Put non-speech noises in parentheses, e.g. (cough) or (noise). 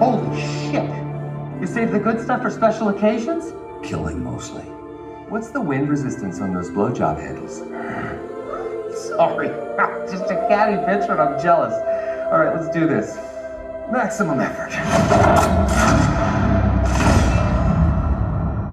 Holy shit! You save the good stuff for special occasions? Killing mostly. What's the wind resistance on those blowjob handles? (sighs) Sorry, just a catty bitch and I'm jealous. All right, let's do this. Maximum effort.